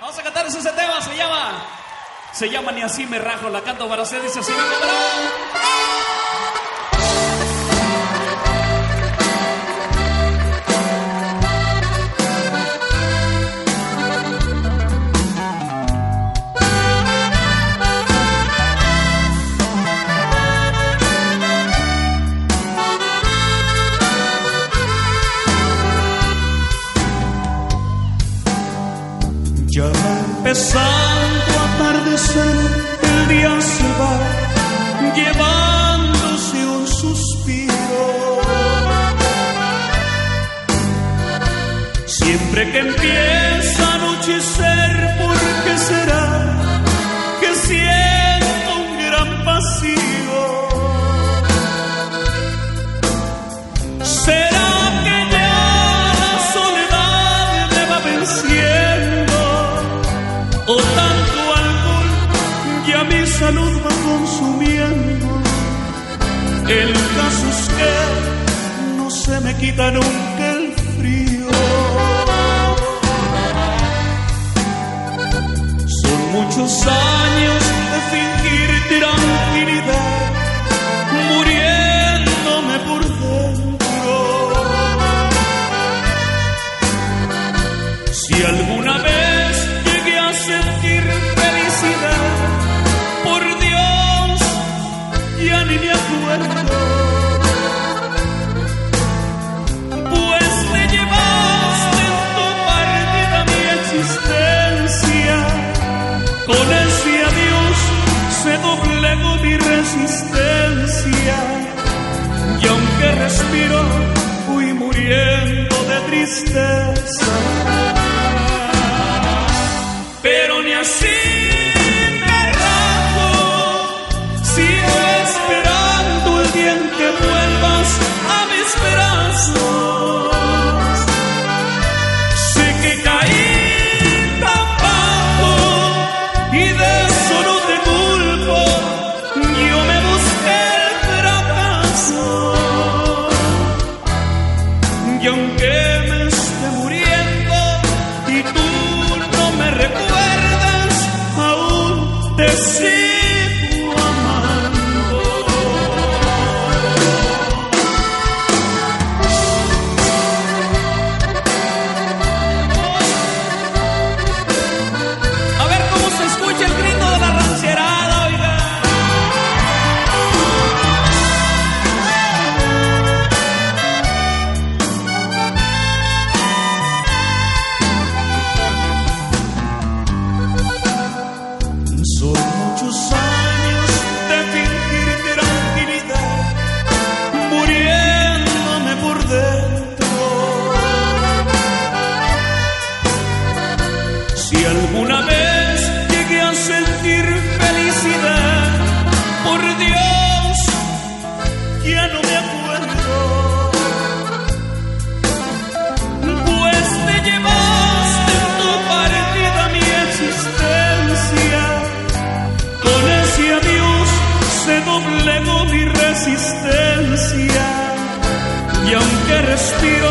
Vamos a cantar ese tema, se llama. Se llama Ni así me rajo, la canto para usted, dice así. Ya a atardecer, el día se va llevándose un suspiro. Siempre que empieza a anochecer, ¿por qué será que siento un gran vacío? ¿O tanto alcohol ya mi salud va consumiendo? El caso es que no se me quita nunca el frío. Son muchos años de fingir tranquilidad, Y aunque respiro, fui muriendo de tristeza. Pero ni así me rajo, sigo esperando el día en que see. Alguna vez llegué a sentir felicidad, por Dios, ya no me acuerdo. Pues te llevaste en tu partida mi existencia. Con ese adiós se doblegó mi resistencia. Y aunque respiro,